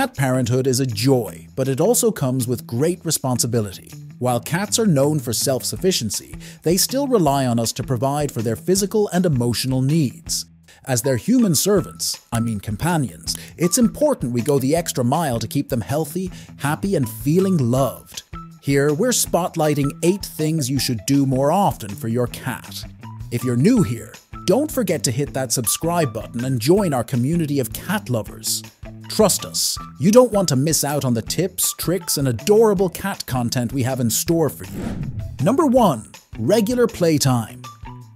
Cat parenthood is a joy, but it also comes with great responsibility. While cats are known for self-sufficiency, they still rely on us to provide for their physical and emotional needs. As their human servants, I mean companions, it's important we go the extra mile to keep them healthy, happy, and feeling loved. Here, we're spotlighting 8 things you should do more often for your cat. If you're new here, don't forget to hit that subscribe button and join our community of cat lovers. Trust us, you don't want to miss out on the tips, tricks, and adorable cat content we have in store for you. Number 1. Regular playtime.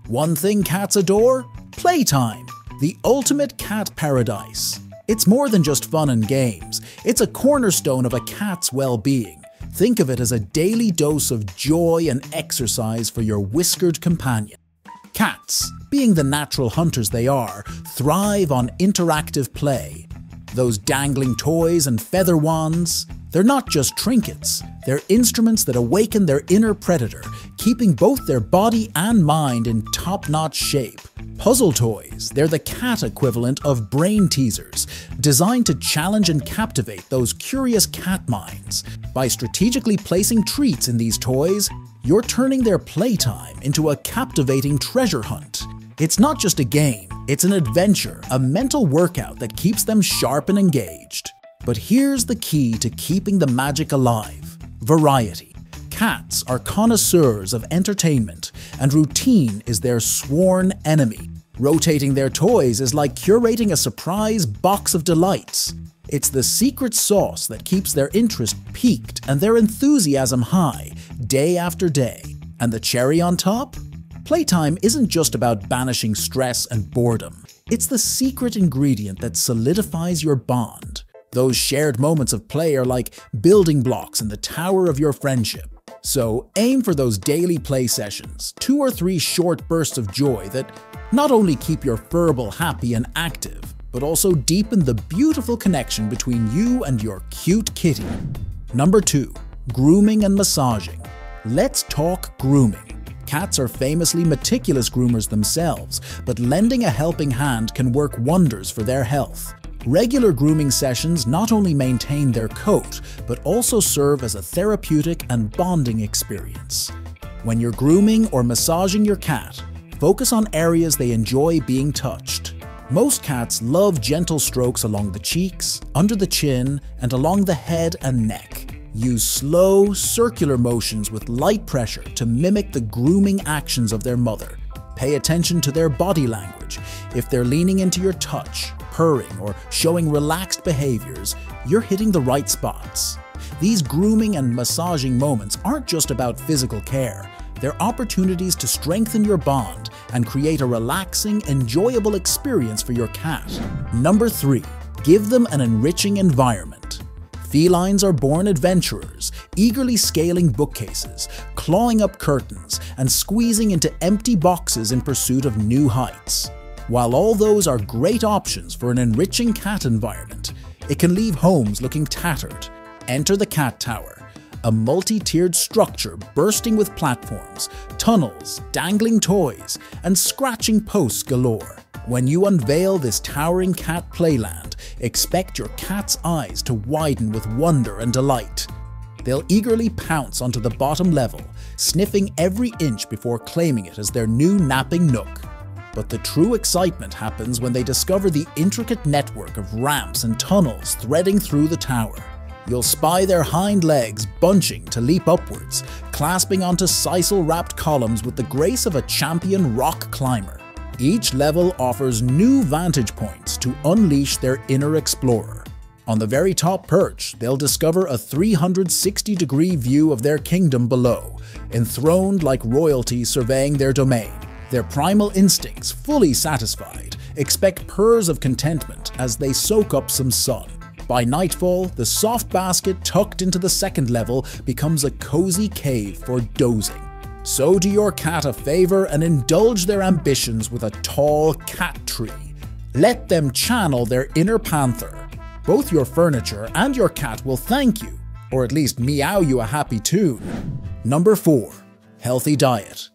One thing cats adore? Playtime. The ultimate cat paradise. It's more than just fun and games, it's a cornerstone of a cat's well-being. Think of it as a daily dose of joy and exercise for your whiskered companion. Cats, being the natural hunters they are, thrive on interactive play, those dangling toys and feather wands, they're not just trinkets, they're instruments that awaken their inner predator, keeping both their body and mind in top-notch shape. Puzzle toys, they're the cat equivalent of brain teasers, designed to challenge and captivate those curious cat minds. By strategically placing treats in these toys, you're turning their playtime into a captivating treasure hunt. It's not just a game, it's an adventure, a mental workout that keeps them sharp and engaged. But here's the key to keeping the magic alive variety. Cats are connoisseurs of entertainment, and routine is their sworn enemy. Rotating their toys is like curating a surprise box of delights. It's the secret sauce that keeps their interest piqued and their enthusiasm high, day after day. And the cherry on top? Playtime isn't just about banishing stress and boredom. It's the secret ingredient that solidifies your bond. Those shared moments of play are like building blocks in the tower of your friendship. So aim for those daily play sessions, two or three short bursts of joy that not only keep your furball happy and active, but also deepen the beautiful connection between you and your cute kitty. Number 2. Grooming and Massaging Let's talk grooming. Cats are famously meticulous groomers themselves, but lending a helping hand can work wonders for their health. Regular grooming sessions not only maintain their coat, but also serve as a therapeutic and bonding experience. When you're grooming or massaging your cat, focus on areas they enjoy being touched. Most cats love gentle strokes along the cheeks, under the chin, and along the head and neck. Use slow, circular motions with light pressure to mimic the grooming actions of their mother. Pay attention to their body language. If they're leaning into your touch, purring, or showing relaxed behaviors, you're hitting the right spots. These grooming and massaging moments aren't just about physical care. They're opportunities to strengthen your bond and create a relaxing, enjoyable experience for your cat. Number 3. Give them an enriching environment. Felines are born adventurers, eagerly scaling bookcases, clawing up curtains, and squeezing into empty boxes in pursuit of new heights. While all those are great options for an enriching cat environment, it can leave homes looking tattered. Enter the Cat Tower, a multi-tiered structure bursting with platforms, tunnels, dangling toys, and scratching posts galore. When you unveil this towering cat playland, expect your cat's eyes to widen with wonder and delight. They'll eagerly pounce onto the bottom level, sniffing every inch before claiming it as their new napping nook. But the true excitement happens when they discover the intricate network of ramps and tunnels threading through the tower. You'll spy their hind legs bunching to leap upwards, clasping onto sisal-wrapped columns with the grace of a champion rock climber. Each level offers new vantage points to unleash their inner explorer. On the very top perch, they'll discover a 360 degree view of their kingdom below, enthroned like royalty surveying their domain. Their primal instincts fully satisfied, expect purrs of contentment as they soak up some sun. By nightfall, the soft basket tucked into the second level becomes a cozy cave for dozing. So do your cat a favour and indulge their ambitions with a tall cat tree. Let them channel their inner panther. Both your furniture and your cat will thank you, or at least meow you a happy tune. Number 4. Healthy Diet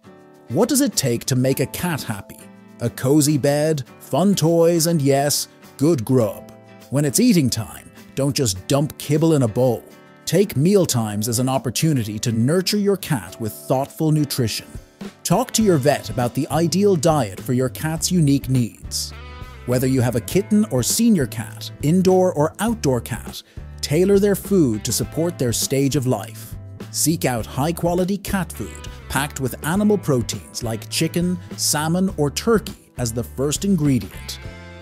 What does it take to make a cat happy? A cozy bed, fun toys, and yes, good grub. When it's eating time, Don't just dump kibble in a bowl. Take mealtimes as an opportunity to nurture your cat with thoughtful nutrition. Talk to your vet about the ideal diet for your cat's unique needs. Whether you have a kitten or senior cat, indoor or outdoor cat, tailor their food to support their stage of life. Seek out high-quality cat food packed with animal proteins like chicken, salmon, or turkey as the first ingredient.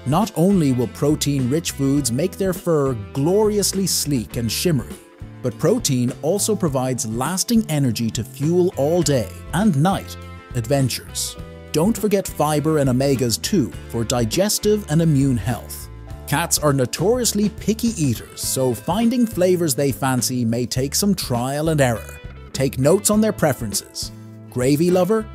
Not only will protein-rich foods make their fur gloriously sleek and shimmery, but protein also provides lasting energy to fuel all day and night adventures. Don't forget fiber and omegas too for digestive and immune health. Cats are notoriously picky eaters, so finding flavors they fancy may take some trial and error. Take notes on their preferences. Gravy lover?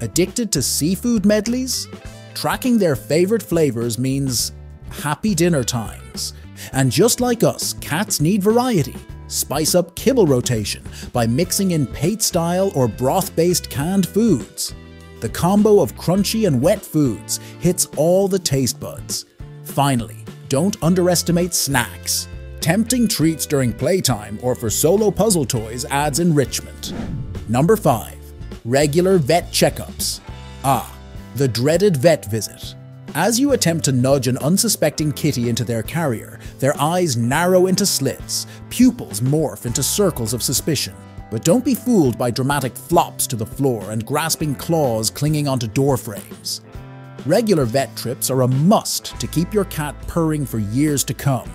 Addicted to seafood medleys? Tracking their favorite flavors means happy dinner times. And just like us, cats need variety. Spice up kibble rotation by mixing in pate-style or broth-based canned foods. The combo of crunchy and wet foods hits all the taste buds. Finally, don't underestimate snacks. Tempting treats during playtime or for solo puzzle toys adds enrichment. Number 5. Regular vet checkups. Ah, the dreaded vet visit. As you attempt to nudge an unsuspecting kitty into their carrier, their eyes narrow into slits, pupils morph into circles of suspicion. But don't be fooled by dramatic flops to the floor and grasping claws clinging onto door frames. Regular vet trips are a must to keep your cat purring for years to come.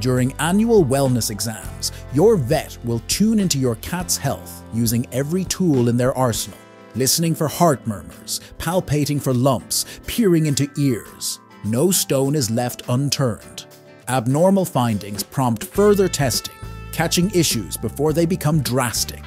During annual wellness exams, your vet will tune into your cat's health using every tool in their arsenal listening for heart murmurs, palpating for lumps, peering into ears. No stone is left unturned. Abnormal findings prompt further testing, catching issues before they become drastic.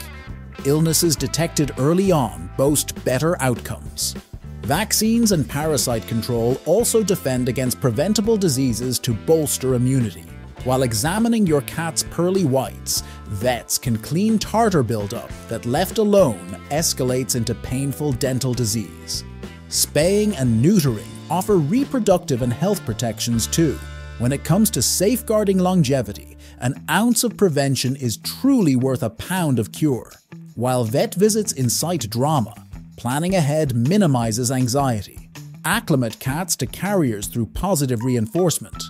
Illnesses detected early on boast better outcomes. Vaccines and parasite control also defend against preventable diseases to bolster immunity. While examining your cat's pearly whites, vets can clean tartar buildup that left alone escalates into painful dental disease. Spaying and neutering offer reproductive and health protections too. When it comes to safeguarding longevity, an ounce of prevention is truly worth a pound of cure. While vet visits incite drama, planning ahead minimizes anxiety. Acclimate cats to carriers through positive reinforcement.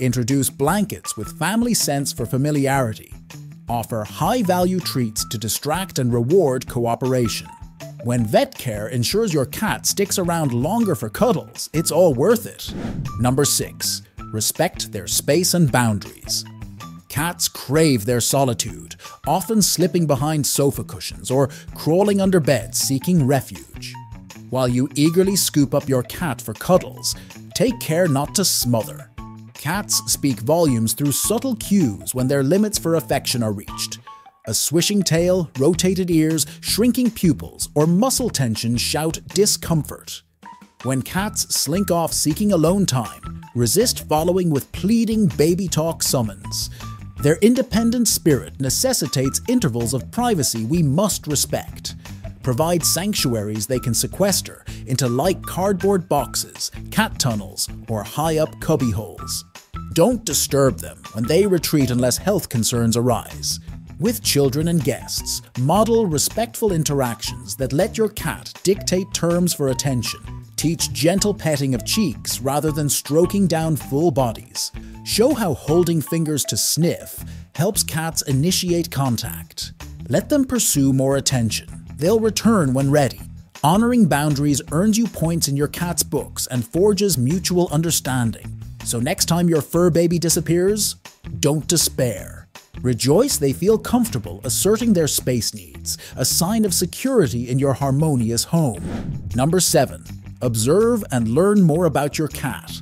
Introduce blankets with family scents for familiarity. Offer high-value treats to distract and reward cooperation. When vet care ensures your cat sticks around longer for cuddles, it's all worth it. Number 6. Respect their space and boundaries. Cats crave their solitude, often slipping behind sofa cushions or crawling under beds seeking refuge. While you eagerly scoop up your cat for cuddles, take care not to smother. Cats speak volumes through subtle cues when their limits for affection are reached. A swishing tail, rotated ears, shrinking pupils, or muscle tension shout discomfort. When cats slink off seeking alone time, resist following with pleading baby talk summons. Their independent spirit necessitates intervals of privacy we must respect. Provide sanctuaries they can sequester into light cardboard boxes, cat tunnels, or high-up cubby holes. Don't disturb them when they retreat unless health concerns arise. With children and guests, model respectful interactions that let your cat dictate terms for attention. Teach gentle petting of cheeks rather than stroking down full bodies. Show how holding fingers to sniff helps cats initiate contact. Let them pursue more attention. They'll return when ready. Honoring boundaries earns you points in your cat's books and forges mutual understanding. So next time your fur baby disappears, don't despair. Rejoice they feel comfortable asserting their space needs, a sign of security in your harmonious home. Number 7. Observe and learn more about your cat.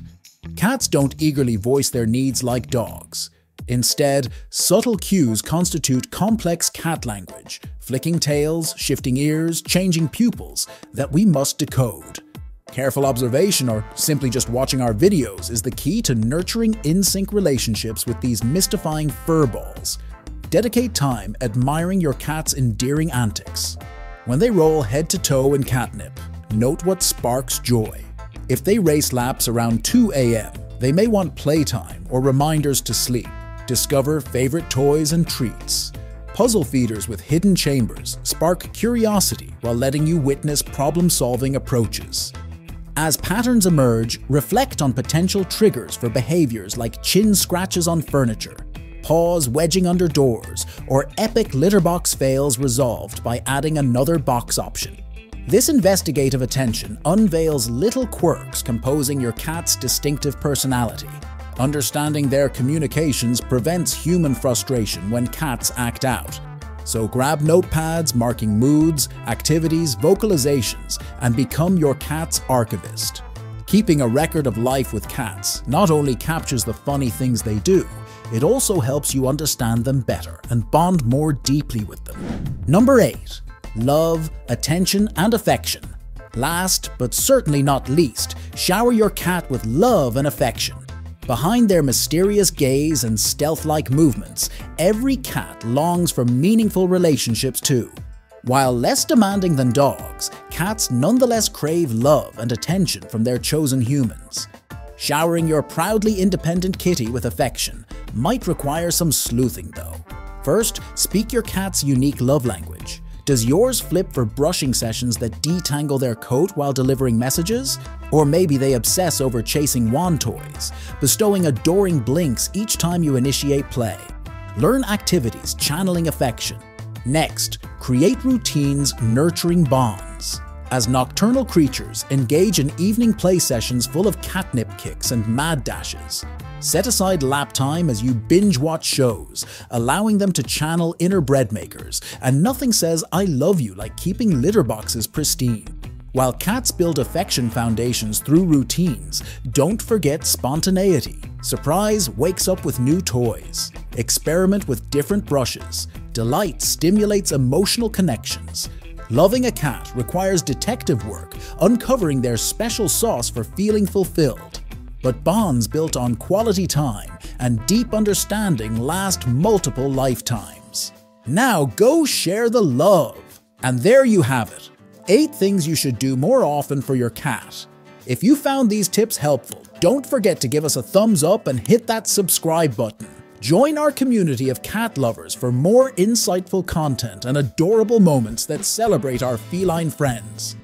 Cats don't eagerly voice their needs like dogs. Instead, subtle cues constitute complex cat language, flicking tails, shifting ears, changing pupils, that we must decode. Careful observation or simply just watching our videos is the key to nurturing in-sync relationships with these mystifying furballs. Dedicate time admiring your cat's endearing antics. When they roll head to toe in catnip, note what sparks joy. If they race laps around 2 a.m., they may want playtime or reminders to sleep. Discover favorite toys and treats. Puzzle feeders with hidden chambers spark curiosity while letting you witness problem-solving approaches. As patterns emerge, reflect on potential triggers for behaviors like chin scratches on furniture, paws wedging under doors, or epic litter box fails resolved by adding another box option. This investigative attention unveils little quirks composing your cat's distinctive personality, Understanding their communications prevents human frustration when cats act out. So grab notepads marking moods, activities, vocalizations, and become your cat's archivist. Keeping a record of life with cats not only captures the funny things they do, it also helps you understand them better and bond more deeply with them. Number 8. Love, attention, and affection. Last, but certainly not least, shower your cat with love and affection. Behind their mysterious gaze and stealth-like movements, every cat longs for meaningful relationships too. While less demanding than dogs, cats nonetheless crave love and attention from their chosen humans. Showering your proudly independent kitty with affection might require some sleuthing though. First, speak your cat's unique love language. Does yours flip for brushing sessions that detangle their coat while delivering messages? Or maybe they obsess over chasing wand toys, bestowing adoring blinks each time you initiate play. Learn activities channeling affection. Next, create routines nurturing bonds. As nocturnal creatures, engage in evening play sessions full of catnip kicks and mad dashes. Set aside lap time as you binge watch shows, allowing them to channel inner bread makers, and nothing says I love you like keeping litter boxes pristine. While cats build affection foundations through routines, don't forget spontaneity. Surprise wakes up with new toys. Experiment with different brushes. Delight stimulates emotional connections. Loving a cat requires detective work, uncovering their special sauce for feeling fulfilled. But bonds built on quality time and deep understanding last multiple lifetimes. Now go share the love! And there you have it 8 things you should do more often for your cat. If you found these tips helpful, don't forget to give us a thumbs up and hit that subscribe button. Join our community of cat lovers for more insightful content and adorable moments that celebrate our feline friends.